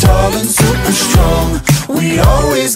tall and super strong. We always